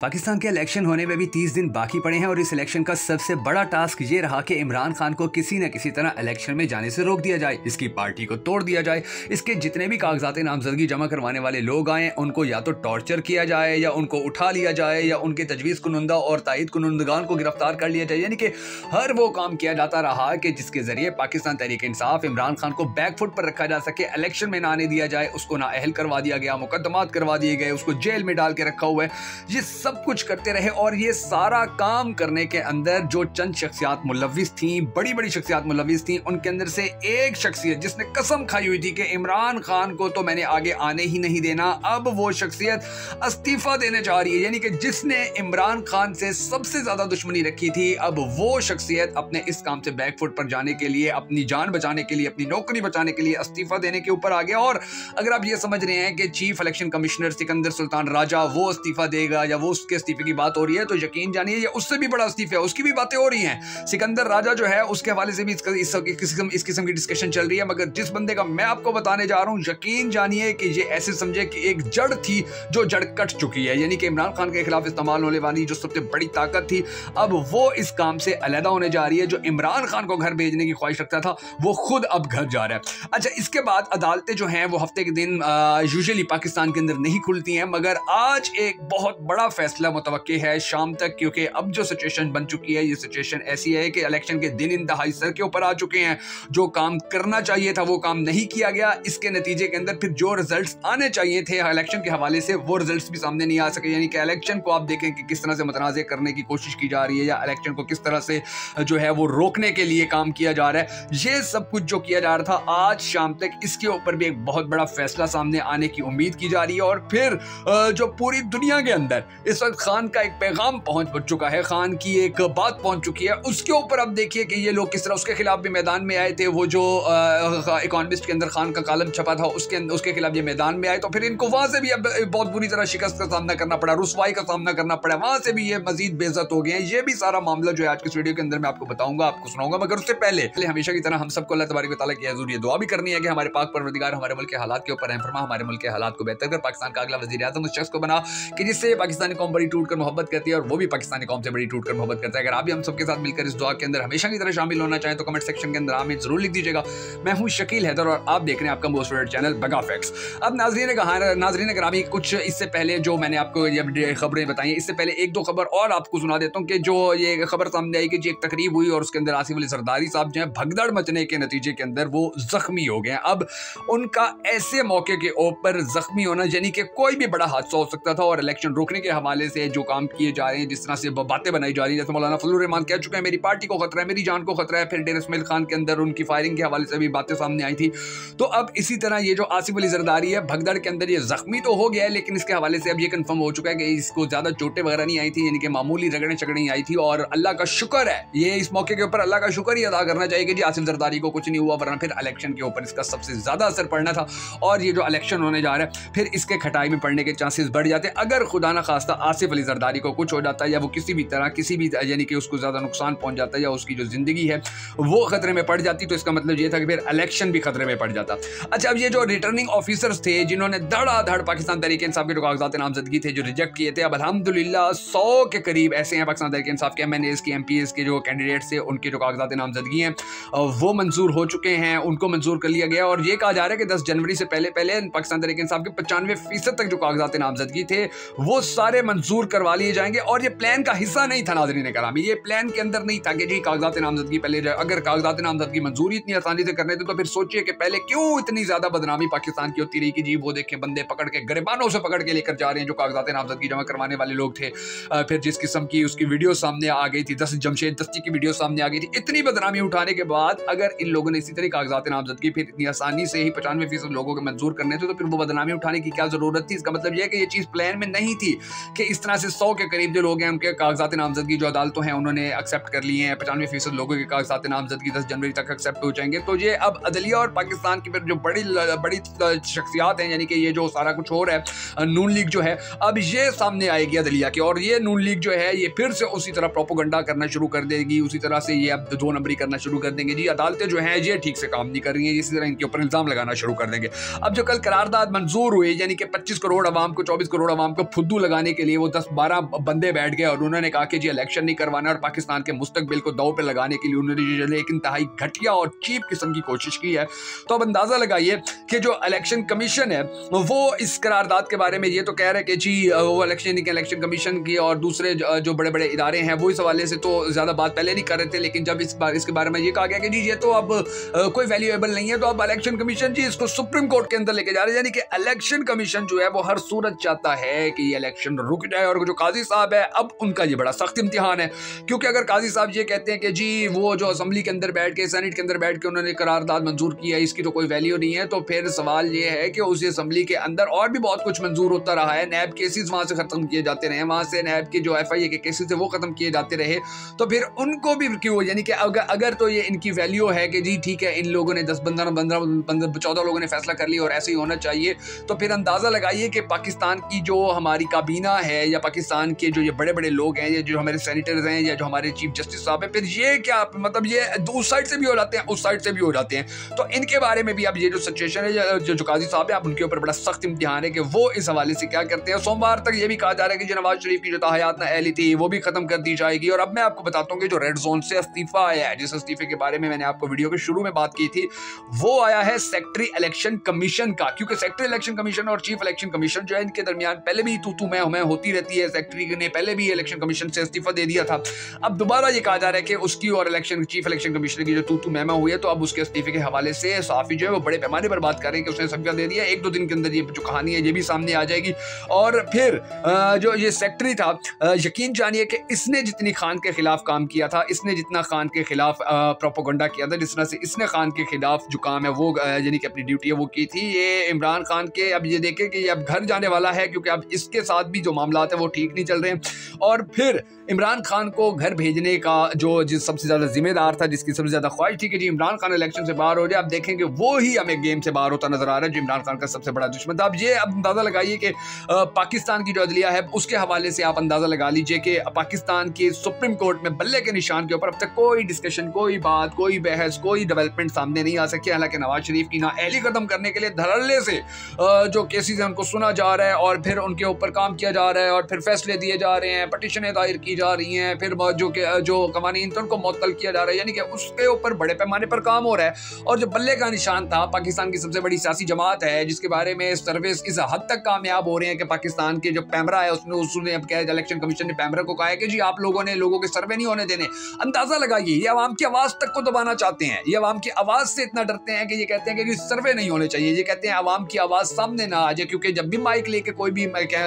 पाकिस्तान के इलेक्शन होने में भी तीस दिन बाकी पड़े हैं और इस इलेक्शन का सबसे बड़ा टास्क ये रहा कि इमरान खान को किसी न किसी तरह इलेक्शन में जाने से रोक दिया जाए, इसकी पार्टी को तोड़ दिया जाए, इसके जितने भी कागजात नामजदगी जमा करवाने वाले लोग आए, उनको या तो टॉर्चर किया जाए या उनको उठा लिया जाए या उनके तजवीज़ कुनंदा और तायद कुनंदगान को गिरफ़्तार कर लिया जाए, यानी कि हर वो काम किया जाता रहा कि जिसके ज़रिए पाकिस्तान तहरीक इंसाफ इमरान खान को बैकफुट पर रखा जा सके, इलेक्शन में ना आने दिया जाए, उसको ना अहल करवा दिया गया, मुकदमात करवा दिए गए, उसको जेल में डाल के रखा हुआ है। ये सब कुछ करते रहे और ये सारा काम करने के अंदर जो चंद शख्सियात मुलविस थी बड़ी बड़ी शख्सियात मुलविस थी, उनके अंदर से एक शख्सियत जिसने कसम खाई हुई थी कि इमरान खान को तो मैंने आगे आने ही नहीं देना, अब वो शख्सियत इस्तीफा देने जा रही है, यानी कि जिसने इमरान खान से सबसे ज़्यादा दुश्मनी रखी थी, अब वो शख्सियत अपने इस काम से बैकफुट पर जाने के लिए, अपनी जान बचाने के लिए, अपनी नौकरी बचाने के लिए इस्तीफा देने के ऊपर आ गया और अगर आप ये समझ रहे हैं कि chief election commissioner Sikandar Sultan Raja वो इस्तीफा देगा या वो उसके इस्तीफे की बात हो रही है तो यकीन जानिए ये उससे भी बड़ा इस्तीफा है उसकी भी बातें हो रही हैं। सिकंदर राजा जो है उसके हवाले से भी इस, इस, इस किस्म की डिस्कशन चल रही है मगर जिस बंदे का मैं आपको बताने जा रहा हूँ यकीन जानिए कि ये ऐसे समझे कि एक जड़ थी जो जड़ कट चुकी है। यानी कि इमरान खान के खिलाफ इस्तेमाल होने वाली जो सबसे बड़ी ताकत थी अब वो इस काम से अलहदा होने जा रही है जो इमरान खान को घर भेजने की ख्वाहिश रखता था वो खुद अब घर जा रहा है। अच्छा इसके बाद अदालतें जो हैं वो हफ़्ते के दिन यूजली पाकिस्तान के अंदर नहीं खुलती हैं मगर आज एक बहुत बड़ा फैसला मुतव है शाम तक, क्योंकि अब जो सिचुएशन बन चुकी है, ये सिचुएशन ऐसी है कि इलेक्शन के दिन इंतहाई सर के ऊपर आ चुके हैं। जो काम करना चाहिए था, वो काम नहीं किया गया। इसके नतीजे के अंदर फिर जो रिज़ल्ट आने चाहिए थे इलेक्शन के हवाले से, वो रिज़ल्ट भी सामने नहीं आ सके। यानी कि इलेक्शन को आप देखें कि किस तरह से मतनाज़ करने की कोशिश की जा रही है, या इलेक्शन को किस तरह से जो है वो रोकने के लिए काम किया जा रहा है। ये सब कुछ जो किया जा रहा था, आज शाम तक इसके ऊपर भी एक बहुत बड़ा फैसला सामने आने की उम्मीद की जा रही है। और फिर जो पूरी दुनिया के अंदर, इस वक्त खान का एक पैगाम पहुँच चुका है। खान की एक बात पहुँच चुकी है। उसके ऊपर अब देखिए कि ये लोग किस तरह, उसके खिलाफ भी मैदान में आए थे। वो जो इकोनॉमिस्ट के अंदर खान का कालम छपा था, उसके उसके खिलाफ ये मैदान में आए। तो फिर इनको वहाँ से भी अब बहुत बुरी तरह शिकस्त का सामना करना पड़ा, रुसवाई का सामना करना पड़ा। वहाँ से भी ये मजीद बेजत हो गए हैं। ये भी सारा मामला जो है आज के वीडियो के अंदर मैं आपको बताऊँगा, आपको सुनाऊँगा। मगर उससे पहले हमेशा की तरह हम सबको अल्लाह तबारक तला की ज़रूरी दुआ भी करनी है कि हमारे पाक परवरदिगार, हमारे मुल्क के हालात के ऊपर है फरमा, हमारे मुल्क के हालात को बेहतर कर, पाकिस्तान का अगला वजी अजम उस शख्स को बना कि जिससे पाकिस्तानी कौम बड़ी टूट कर मोहब्बत करती है और वो भी पाकिस्तानी कौम से बड़ी टूट कर मोहब्बत करता है। अगर आप भी हम सबके साथ मिलकर इस दुआ के अंदर हमेशा की तरह शामिल होना चाहें तो कमेंट सेक्शन के अंदर हमें ज़रूर लिख दीजिएगा। मैं हूँ शकील हैदर और आप देख रहे हैं आपका most favourite channel Baga facts अब नाजरीन नाजरीन ग्रामी कुछ इससे पहले जो मैंने आपको ये खबरें बताई इससे पहले एक दो खबर और आपको सुना देता हूँ कि जो ये खबर सामने आई कि जी एक तकरीब हुई और उसके अंदर आसिफ अली सरदारी साहब जो है भगदड़ मचने के नतीजे के अंदर वो जख्मी हो गए अब उनका ऐसे मौके के ऊपर जख्मी होना, यानी कि कोई भी बड़ा हादसा हो सकता था और इलेक्शन रोकने के हवाले से जो काम किए जा रहे हैं, जिस तरह से बातें बनाई जा रही है, जैसे मौलाना फजल रहमान कह चुके हैं, मेरी पार्टी को खतरा है, मेरी जान को खतरा है। फिर डेर इसमाइल खान के अंदर उनकी फायरिंग के हवाले से भी बातें सामने आई थी। तो अब इसी तरह ये जो आसिफ अली जरदारी है, भगदड़ के अंदर ये जख्मी तो हो गया है, लेकिन इसके हवाले से अब ये कन्फर्म हो चुका है कि इसको ज़्यादा चोटें वगैरह नहीं आई थी, यानी कि मामूली रगड़े चगड़े आई थी, और अल्लाह का शुक्र है, ये इस मौके के ऊपर अल्लाह का शुक्र ही अदा करना चाहिए कि जी आसिफ जरदारी को कुछ नहीं हुआ, वरना फिर इलेक्शन के ऊपर इसका सबसे ज़्यादा असर पड़ना था, और ये जो इलेक्शन होने जा रहा है, फिर इसके खटाई में पड़ने के चांसेस बढ़ जाते हैं। अगर खुदा ना खास्ता आसिफ अली जरदारी को कुछ हो जाता है या वो किसी भी तरह, किसी भी, यानी कि उसको ज़्यादा नुकसान पहुँच जाता है या उसकी जो ज़िंदगी है, वो ख़तरे में पड़ जाती तो इसका मतलब ये था कि फिर इलेक्शन भी खतरे में पड़ जाता। अच्छा अब ये जो रिटर्निंग ऑफिसर्स थे, जिन्होंने धड़ाधड़ पाकिस्तान तरीके इंसाफ के जो कागजात नामजदगी थे, जो रिजेक्ट किए थे, अब अलहमदिल्ला सौ के करीब ऐसे हैं पाकिस्तान तरीके इंसाफ के एम एन एस की एम पी एस के जो कैंडिडेट्स थे, उनके जो कागजात नामजदगी हैं वो मंजूर हो चुके हैं, उनको मंजूर कर लिया गया और ये कहा जा रहा है कि दस जनवरी से पहले पहले पाकिस्तान तरीके इंसाफ के पचानवे फ़ीसद तक जो कागजात नामजदगी थे, वो सारे मंजूर करवा लिए जाएँगे और ये प्लान का हिस्सा नहीं था, नाजरीन करामी ये प्लान के अंदर नहीं था कि जी कागजात नामजदगी पहले जाए अगर कागजात नामजदगी मंजूरी इतनी आसानी से करने थे तो फिर सोचिए कि पहले क्यों इतनी ज़्यादा बदनामी पाकिस्तान की होती रही कि जी वो देखे, बंदे पकड़ के, गरीबानों से पकड़ के लेकर जा रहे हैं, जो कागजात नामजदगी जमा करवाने वाले लोग थे। फिर जिस किस्म की उसकी वीडियो सामने आ गई थी, दस जमशेद दस्ती की वीडियो सामने आ गई थी, इतनी बदनामी उठाने के बाद अगर इन लोगों ने इसी तरह कागजात नामजदगी फिर इतनी आसानी से ही पचानवे फ़ीसद लोगों को मंजूर करने थे तो फिर वो बदनामी उठाने की क्या ज़रूरत थी? इसका मतलब यह है कि ये चीज़ प्लान में नहीं थी कि इस तरह से सौ के करीब जो लोग हैं, उनके कागजात नामजदगी जो अदालतों हैं, उन्होंने एक्सेप्ट कर लिए हैं। पचानवे फ़ीसद लोगों के कागजात नामजदगी दस जनवरी तक एक्सेप्ट हो जाएँगे। तो ये अब अदलिया और पाकिस्तान की जो बड़ी बड़ी शख्सियात हैं, यानी कि ये जो सारा कुछ रहा है, नून लीग जो है, अब ये सामने आएगी अदलिया की। और ये नून लीग जो है, ये फिर से उसी तरह प्रोपोगंडा करना शुरू कर देगी, उसी तरह से ये अब दो नंबरी करना शुरू कर देंगे। जी, अदालतें जो हैं, ये ठीक से काम नहीं कर रही हैं, इसी तरह इनके ऊपर इल्ज़ाम लगाना शुरू कर देंगे। अब जो कल करारदाद मंजूर हुई, यानी कि पच्चीस करोड़ आवाम को, चौबीस करोड़ आवाम को फुद्दू लगाने के लिए वो दस बारह बंदे बैठ गए और उन्होंने कहा कि जी इलेक्शन नहीं करवाना और पाकिस्तान के मुस्तकबिल को दाव पे लगाने के लिए उन्होंने एक इंतहाई घटिया और चीप किस्म की कोशिश की है। तो अब अंदाज़ा लगाइए कि जो इलेक्शन कमीशन है, वो इस करारदाद के बारे में ये तो कह रहे हैं कि जी, वो इलेक्शन इलेक्शन कमीशन की और दूसरे जो बड़े बड़े इदारे हैं, वो इस हवाले से तो ज़्यादा बात पहले नहीं कर रहे थे, लेकिन जब इस बार इसके बारे में ये कहा गया कि जी, ये तो अब कोई वैल्यूएबल नहीं है तो अब इलेक्शन कमीशन जी इसको सुप्रीम कोर्ट के अंदर लेके जा रहे हैं। यानी कि इलेक्शन कमीशन जो है, वो हर सूरत चाहता है कि ये इलेक्शन रुक जाए और जो काजी साहब है, अब उनका ये बड़ा सख्त इम्तिहान है। क्योंकि अगर काजी साहब ये कहते हैं कि जी, वो जो असम्बली के अंदर बैठ के, सेनेट के अंदर बैठ के उन्होंने करारदाद मंजूर किया इसकी तो कोई वैल्यू नहीं है तो फिर सवाल ये है कि उस असम्बली के अंदर और भी बहुत कुछ मंजूर होता रहा है। नैब केसेस वहाँ से खत्म किए जाते रहे, वहाँ से नैब के जो एफ़ आई ए के केसेस है वो खत्म किए जाते रहे। तो फिर उनको भी क्यों, यानी कि अगर अगर तो ये इनकी वैल्यू है कि जी, ठीक है, इन लोगों ने दस पंद्रह पंद्रह, चौदह लोगों ने फैसला कर लिया और ऐसे ही होना चाहिए तो फिर अंदाज़ा लगाइए कि पाकिस्तान की जो हमारी काबीना है, या पाकिस्तान के जो ये बड़े बड़े लोग हैं, या जो हमारे सैनिटर्स हैं, या जो हमारे चीफ जस्टिस साहब हैं, फिर ये क्या मतलब ये उस साइड से भी हो जाते हैं, उस साइड से भी हो जाते हैं। तो इनके बारे में भी अब ये जो सिचुएशन है जो काजी साहब है, आप उनके ऊपर बड़ा सख्त इम्तिहान है कि वो इस हवाले से क्या करते हैं। सोमवार तक ये भी कहा जा रहा है कि जो नवाज़ शरीफ की जो ताहयात ना एहली थी, वो भी खत्म कर दी जाएगी। और अब मैं आपको बताता हूँ कि जो रेड जोन से इस्तीफा आया है, जिस इस्तीफे के बारे में मैंने आपको वीडियो के शुरू में बात की थी, वो आया है सेक्रेटरी इलेक्शन कमीशन का। क्योंकि सेक्रेटरी इलेक्शन कमीशन और चीफ इलेक्शन कमीशन जो है, इनके दरमियान पहले भी तू तू मैं मैं होती रहती है सेक्रेटरी ने पहले भी इलेक्शन कमीशन से इस्तीफा दे दिया था। अब दोबारा ये कहा जा रहा है कि उसकी और इलेक्शन चीफ इलेक्शन कमिश्नर की जो तू तू मैं हुई है तो अब उसके इस्तीफे के हवाले से साफी जो है वो बड़े पैमाने पर बात कर रहे हैं कि उसने सबका दे दिया। एक दो दिन के अंदर ये जो कहानी है, ये भी सामने आ जाएगी। और फिर जो ये सेक्रेटरी था यकीन जानिए कि इसने जितनी खान के खिलाफ काम किया था, इसने जितना खान के खिलाफ प्रोपोगंडा किया था, जिस तरह से इसने खान के खिलाफ जो काम है वो यानी कि अपनी ड्यूटी है वो की थी। ये इमरान खान के, अब ये देखें कि अब घर जाने वाला है, क्योंकि अब इसके साथ भी जो मामला है, वो ठीक नहीं चल रहे हैं। और फिर इमरान खान को घर भेजने का जो जिस सबसे ज़्यादा जिम्मेदार था, जिसकी सबसे ज़्यादा ख्वाहिश थी कि जी इमरान खान इलेक्शन से बाहर हो जाए, आप देखेंगे वो ही हमें गेम से बाहर होता नज़र आ रहा है, जो इमरान खान का सबसे बड़ा दुश्मन था। अब ये अब अंदाज़ा लगाइए कि पाकिस्तान की जो अदलिया है, उसके हवाले से आप अंदाज़ा लगा लीजिए कि पाकिस्तान की सुप्रीम कोर्ट में बल्ले के निशान के ऊपर अब तक कोई डिस्कशन कोई बात, कोई बहस, कोई डेवलपमेंट सामने नहीं आ सकी। हालाँकि नवाज़ शरीफ की ना एहली कदम करने के लिए धड़ल्ले से जो केसेज हैं, उनको सुना जा रहा है और फिर उनके ऊपर काम किया जा रहा है और फिर फैसले दिए जा रहे हैं पटिशनें दायर की जा रही हैं, फिर जो के, जो कवानीन थे उनको मुतल किया जा रहा है। यानी कि उसके ऊपर बड़े पैमाने पर काम हो रहा है। और जो बल्ले का निशान था, पाकिस्तान की सबसे बड़ी सियासी जमात है, जिसके बारे में सर्विस इस हद तक कामयाब हो रहे हैं कि पाकिस्तान के जो पैमरा है, उसने उसने अब क्या इलेक्शन कमीशन ने पैमरा को कहा है कि जी, आप लोगों ने लोगों के सर्वे नहीं होने देने। अंदाज़ा लगाइए, ये आवाम की आवाज़ तक को दबाना चाहते हैं। ये आवाम की आवाज़ से इतना डरते हैं कि ये कहते हैं कि सर्वे नहीं होने चाहिए। ये कहते हैं आवाम की आवाज़ सामने ना आ जाए, क्योंकि जब भी माइक लेके कोई भी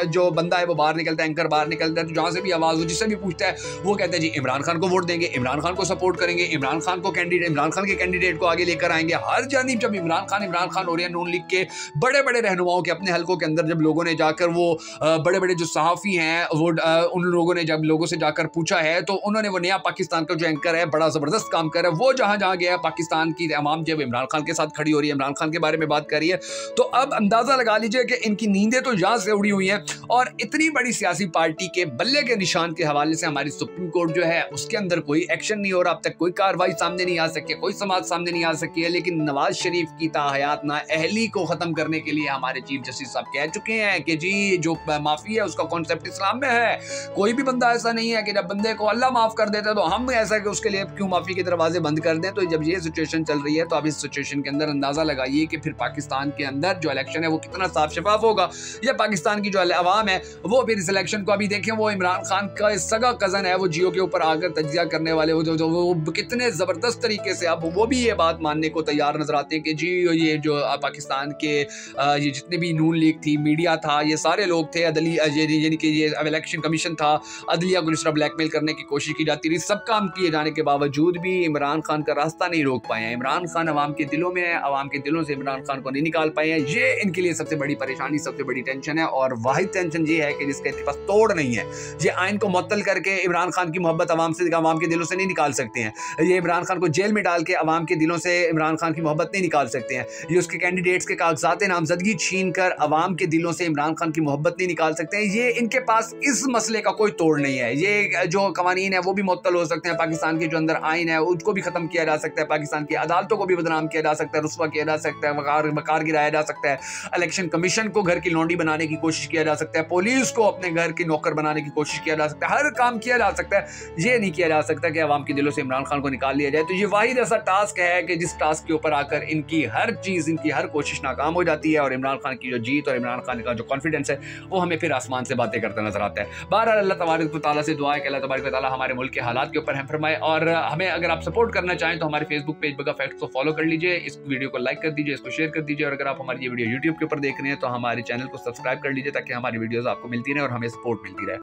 जो बंदा है, वो बाहर निकलता है एंकर बाहर निकलता है तो जहाँ से भी आवाज़ हो, जिससे भी पूछता है, वो कहते हैं, जी, इमरान खान को वोट देंगे, इमरान खान को सपोर्ट करेंगे, इमरान खान को कैंडिडेट इमरान खान के कैंडिडेट को आगे लेकर आएँगे। हर जानीब जब इमरान खान इमरान खान हैं नून लीग के बड़े बड़े रहनुमाओं के अपने हलकों के अंदर जब लोगों ने जाकर वो बड़े बड़े जो सहाफ़ी हैं, वो उन लोगों ने जब लोगों से जाकर पूछा है तो उन्होंने वो नया पाकिस्तान का जो एंकर है, बड़ा ज़बरदस्त काम कर रहा है। वो जहाँ जहाँ गया, पाकिस्तान की अवाम जब इमरान खान के साथ खड़ी हो रही है, इमरान खान के बारे में बात कर रही है तो अब अंदाज़ा लगा लीजिए कि इनकी नींदें तो यहाँ से उड़ी हुई हैं और इतनी बड़ी सियासी पार्टी के बल्ले के निशान के हवाले से हमारी सुप्रीम कोर्ट जो है, उसके अंदर कोई एक्शन नहीं हो रहा। अब तक कोई कार्रवाई सामने नहीं आ सकी, कोई समाज सामने नहीं आ सकी है, लेकिन नवाज़ शरीफ की ताहयात, ना अहली को ख़त्म करने के लिए हमारे चीफ जस्टिस साहब कह चुके हैं कि जी, जो माफ़ी है, उसका कॉन्सेप्ट इस्लाम में है। कोई भी बंदा ऐसा नहीं है कि जब बंदे को अल्लाह माफ़ कर देता तो हम ऐसा कि उसके लिए क्यों माफ़ी के दरवाजे बंद कर दें? तो जब ये सिचुएशन चल रही है तो अब इस सिचुएशन के अंदर अंदाज़ा लगाइए कि फिर पाकिस्तान के अंदर जो इलेक्शन है, वो कितना साफ़ शफाफ होगा? या पाकिस्तान की जो अवाम है वो फिर इस इलेक्शन को अभी देखें वो इमरान खान का सगा कज़न है वो जियो के ऊपर आकर तजिया करने वाले वो जो, जो वो कितने ज़बरदस्त तरीके से अब वो भी ये बात मानने को तैयार नज़र आते हैं कि जी ये जो पाकिस्तान के ये जितने भी नून लीग थी मीडिया था ये सारे लोग थे अदली यानी कि ये इलेक्शन कमीशन था अदलिया को तरह ब्लैकमेल करने की कोशिश की जाती रही सब काम किए जाने के बावजूद भी इमरान खान का रास्ता नहीं रोक पाए हैं। इमरान खान अवाम के दिलों में है अवाम के दिलों से इमरान खान को नहीं निकाल पाए हैं। ये इनके लिए सबसे बड़ी परेशानी सबसे बड़ी टेंशन है और वाहिद टेंशन ये है कि जिसके पास तोड़ नहीं है। ये आइन को मुतल करके इमरान खान की मोहब्बत अवाम से, अवाम के दिलों से नहीं निकाल सकते हैं। ये इमरान खान को जेल में डाल के अवाम के दिलों से इमरान खान की मोहब्बत नहीं निकाल सकते हैं। ये उसके कैंडिडेट्स के कागजात नामजदगी छीन कर अवाम के दिलों से इमरान खान की मोहब्बत नहीं निकाल सकते हैं। ये इनके पास इस मसले का कोई तोड़ नहीं है। ये जो कवानीन है, वो भी मुतल हो सकते हैं। पाकिस्तान के जो अंदर आइन है उसको भी ख़त्म किया जा सकता है। पाकिस्तान की अदालतों को भी बदनाम किया जा सकता है। रुसवा किया जा सकता है। वकार गिराया जा सकता है। इलेक्शन कमीशन को घर की लौंडी बनाने की कोशिश किया जा सकता है। पुलिस उसको अपने घर की नौकर बनाने की कोशिश किया जा सकता है, हर काम किया जा सकता है। ये नहीं किया जा सकता कि अवाम के दिलों से इमरान खान को निकाल लिया जाए। तो ये वाहिद ऐसा टास्क है कि जिस टास्क के ऊपर आकर इनकी हर चीज़, इनकी हर कोशिश नाकाम हो जाती है और इमरान खान की जो जीत और इमरान खान का जो कॉन्फिडेंस है, वो हमें फिर आसमान से बातें करता नज़र आता है। बार अल्लाह तबारक ताली से दुआ है कि अल्लाह तबारक ताली हमारे मुल्क के हालात के ऊपर हम फरमाए और हमें अगर आप सपोर्ट करना चाहें तो हमारे फेसबुक पेज बगा फैक्ट को फॉलो कर लीजिए, इस वीडियो को लाइक कर दीजिए, इसको शेयर कर दीजिए और अगर आप हमारी ये वीडियो यूट्यूब के ऊपर देख रहे हैं तो हमारे चैनल को सब्सक्राइब कर लीजिए ताकि हमारी वीडियोस आपको मिलती रहे और हमें सपोर्ट मिलती रहे।